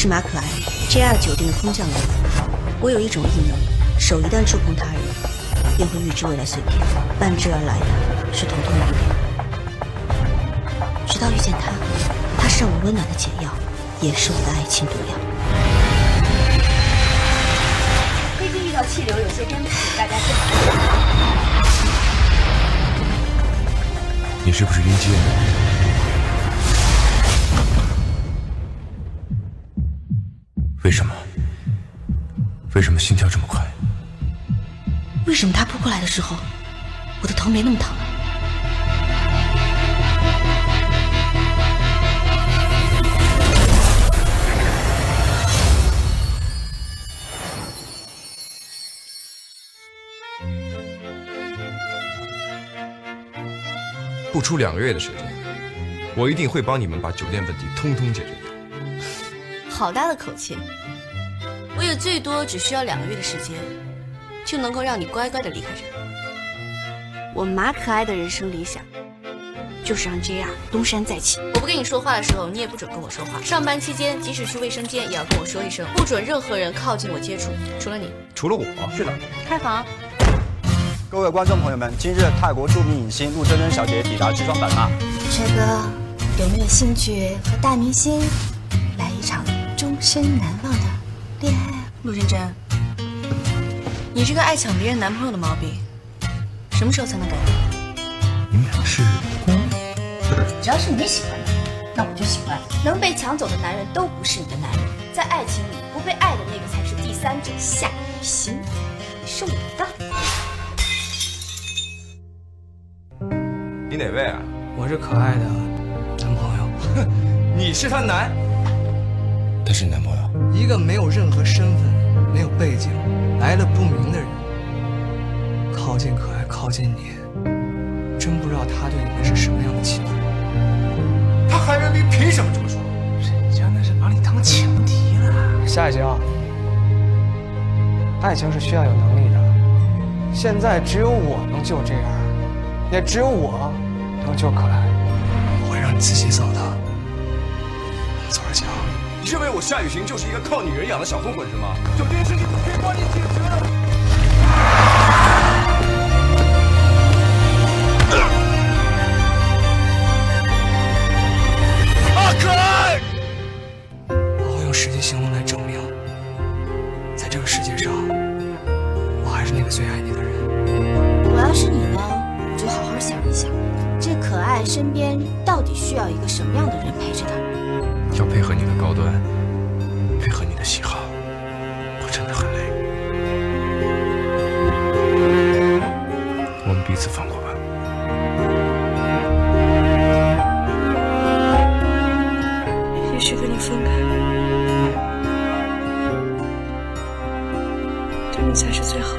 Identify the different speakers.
Speaker 1: 是马可爱，JR 酒店的空降人员。我有一种异能，手一旦触碰他人，便会预知未来碎片。伴之而来的是头痛欲裂。直到遇见他，他是让我温暖的解药，也是我的爱情毒药。
Speaker 2: 飞机遇到气流有些颠簸，大家最好
Speaker 3: 你是不是晕机了？为什么？为什么心跳这么快？
Speaker 1: 为什么他扑过来的时候，我的头没那么疼？
Speaker 3: 不出两个月的时间，我一定会帮你们把酒店问题通通解决掉。
Speaker 4: 好大的口气！我也最多只需要两个月的时间，就能够让你乖乖的离开这里。我马可爱的人生理想，就是让 JR 东山再起。我不跟你说话的时候，你也不准跟我说话。上班期间，即使去卫生间，也要跟我说一声，不准任何人靠近我接触，除了你。
Speaker 3: 除了我，
Speaker 5: 是的。
Speaker 4: 开房。
Speaker 5: 各位观众朋友们，今日泰国著名影星陆贞贞小姐抵达之双版纳。
Speaker 2: 帅哥，有没有兴趣和大明星场终身难忘的恋爱？
Speaker 4: 陆真真，你这个爱抢别人男朋友的毛病，什么时候才能改掉？
Speaker 3: 你们俩是
Speaker 2: 光？只要是你喜欢的，那我就喜欢。能被抢走的男人都不是你的男人，在爱情里不被爱的那个才是第三者夏雨欣，你是我的？
Speaker 3: 你哪位啊？
Speaker 6: 我是可爱的男朋友。
Speaker 3: 哼，你是她男？他是你男朋友？
Speaker 6: 一个没有任何身份、没有背景、来路不明的人，靠近可爱，靠近你，真不知道他对你们是什么样的期
Speaker 3: 待。他韩元斌凭什么这么说？
Speaker 6: 人家那是把你当情敌了。夏雨晴，爱情是需要有能力的。现在只有我能救这样。也只有我能救可爱，我会让你自己走的。我们走着瞧。
Speaker 3: 你认为我夏雨晴就是一个靠女人养的小混混是吗？酒店事情可以帮你解决的。
Speaker 6: 阿可爱，我会用实际行动来证明，在这个世界上，我还是那个最爱你的人。
Speaker 2: 我要是你呢？我就好好想一想，这可爱身边到底需要一个什么样的人陪着她？
Speaker 3: 要配合你的高端，配合你的喜好，我真的很累。我们彼此放过吧。
Speaker 4: 也许跟你分开，对你才是最好的。